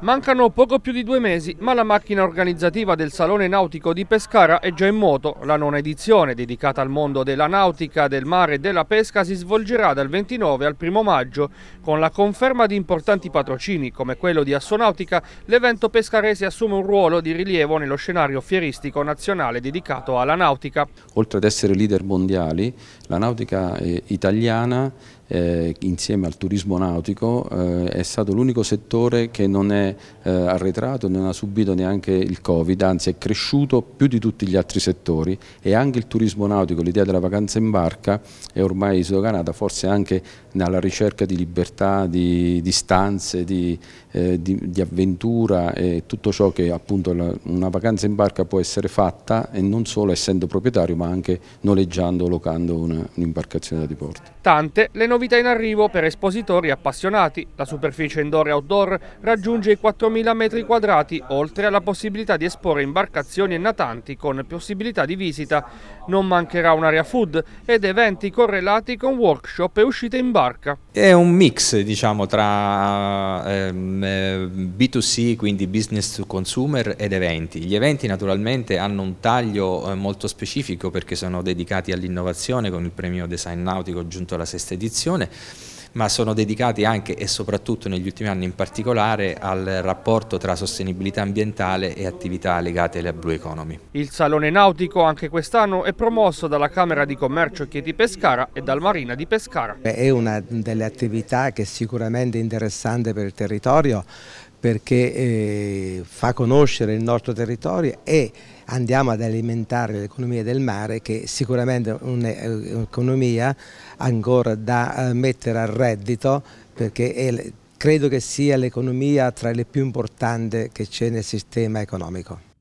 Mancano poco più di due mesi, ma la macchina organizzativa del Salone Nautico di Pescara è già in moto. La nona edizione, dedicata al mondo della nautica, del mare e della pesca, si svolgerà dal 29 al 1 maggio. Con la conferma di importanti patrocini, come quello di Assonautica, l'evento pescarese assume un ruolo di rilievo nello scenario fieristico nazionale dedicato alla nautica. Oltre ad essere leader mondiali, la nautica italiana eh, insieme al turismo nautico eh, è stato l'unico settore che non è eh, arretrato, non ha subito neanche il Covid, anzi è cresciuto più di tutti gli altri settori e anche il turismo nautico, l'idea della vacanza in barca è ormai sdoganata, forse anche nella ricerca di libertà, di di, eh, di, di, avventura e tutto ciò che appunto la, una vacanza in barca può essere fatta e non solo essendo proprietario ma anche noleggiando o locando un'imbarcazione un da diporto. Tante le novità in arrivo per espositori appassionati. La superficie indoor e outdoor raggiunge i 4.000 metri quadrati, oltre alla possibilità di esporre imbarcazioni e natanti con possibilità di visita. Non mancherà un'area food ed eventi correlati con workshop e uscite in barca. È un mix diciamo tra ehm, B2C, quindi business to consumer ed eventi. Gli eventi naturalmente hanno un taglio eh, molto specifico perché sono dedicati all'innovazione con il premio Design Nautico giunto alla sesta edizione formazione ma sono dedicati anche e soprattutto negli ultimi anni in particolare al rapporto tra sostenibilità ambientale e attività legate alla Blue Economy. Il Salone Nautico anche quest'anno è promosso dalla Camera di Commercio Chieti Pescara e dal Marina di Pescara. È una delle attività che è sicuramente interessante per il territorio perché eh, fa conoscere il nostro territorio e andiamo ad alimentare l'economia del mare che sicuramente è un'economia ancora da eh, mettere a reddito perché è, credo che sia l'economia tra le più importanti che c'è nel sistema economico.